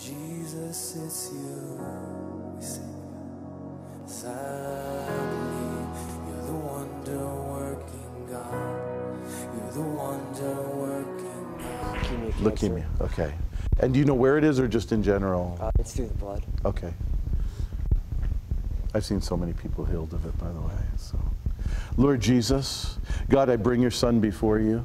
Jesus, it's you. We sing. Sadly, you're the wonder working God. You're the wonder working God. Leukemia. Leukemia. Okay. And do you know where it is or just in general? Uh, it's through the blood. Okay. I've seen so many people healed of it, by the way. So, Lord Jesus, God, I bring your son before you.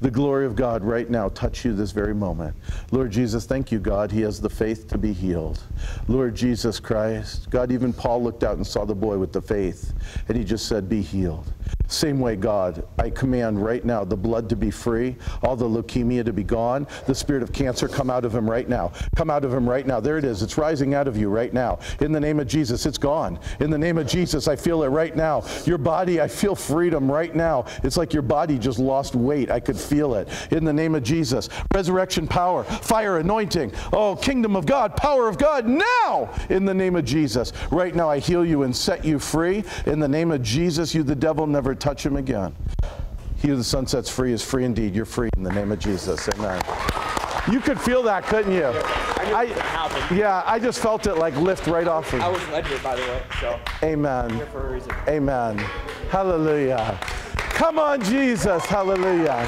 the glory of God right now touch you this very moment. Lord Jesus, thank you, God. He has the faith to be healed. Lord Jesus Christ, God, even Paul looked out and saw the boy with the faith, and he just said, Be healed. Same way, God, I command right now the blood to be free, all the leukemia to be gone, the spirit of cancer come out of him right now. Come out of him right now. There it is. It's rising out of you right now. In the name of Jesus, it's gone. In the name of Jesus, I feel it right now. Your body, I feel freedom right now. It's like your body just lost weight. I could feel it. In the name of Jesus, resurrection power, fire, anointing. Oh, kingdom of God, power of God now. In the name of Jesus, right now, I heal you and set you free. In the name of Jesus, you, the devil, never touch him again. He who the son sets free is free indeed. You're free in the name of Jesus. Amen. You could feel that, couldn't you? I yeah, I just felt it like lift right off of I was led here, by the way, so Amen. here for a reason. Amen. Hallelujah. Come on, Jesus. Hallelujah.